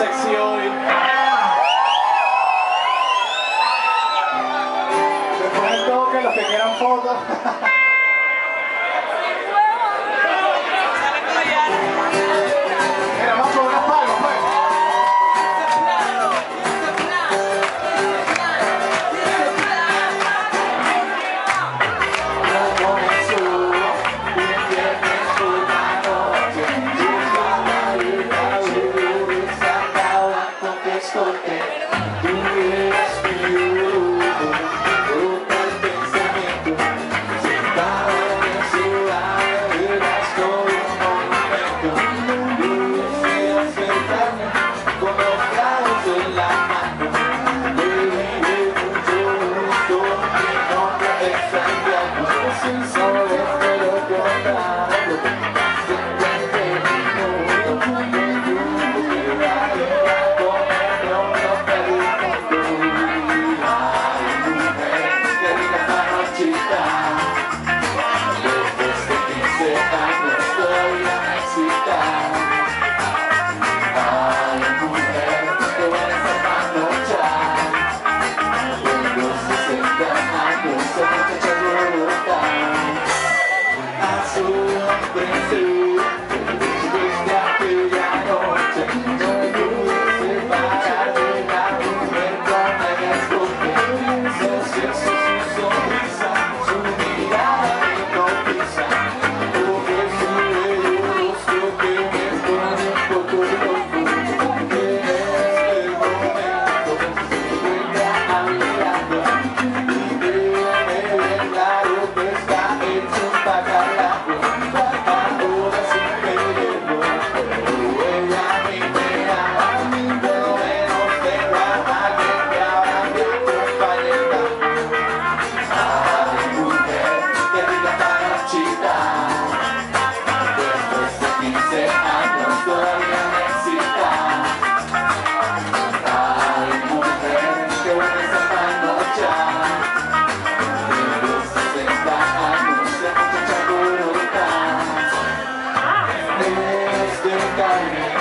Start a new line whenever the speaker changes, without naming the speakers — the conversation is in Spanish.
sexy hoy.
Después del toque, los que quieran fotos. I've been. Thank you.